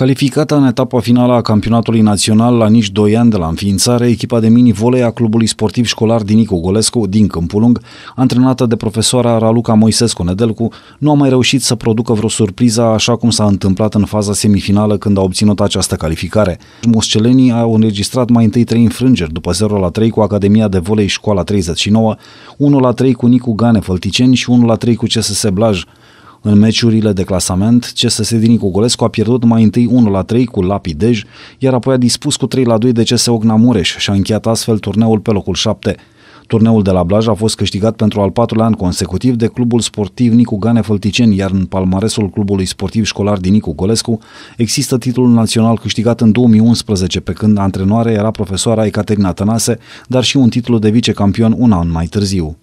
Calificată în etapa finală a campionatului național la nici 2 ani de la înființare, echipa de mini-volei a clubului sportiv școlar din Nicu Golescu, din Câmpul Lung, antrenată de profesoara Raluca Moisescu Nedelcu, nu a mai reușit să producă vreo surpriză așa cum s-a întâmplat în faza semifinală când a obținut această calificare. Moscelenii au înregistrat mai întâi trei înfrângeri, după 0 la 3 cu Academia de Volei Școala 39, 1 la 3 cu Nicu Gane Fălticeni și 1 la 3 cu CSS Blaj. În meciurile de clasament, CSS Dinicu Golescu a pierdut mai întâi 1 la 3 cu Lapidej, iar apoi a dispus cu 3 la 2 de CS Ogna Mureș și a încheiat astfel turneul pe locul 7. Turneul de la Blaj a fost câștigat pentru al patrulea an consecutiv de clubul sportiv Nicu Gane Fălticeni, iar în palmaresul clubului sportiv școlar din Nicu Golescu există titlul național câștigat în 2011, pe când antrenoare era profesoara Ecaterina Tănase, dar și un titlu de vicecampion un an mai târziu.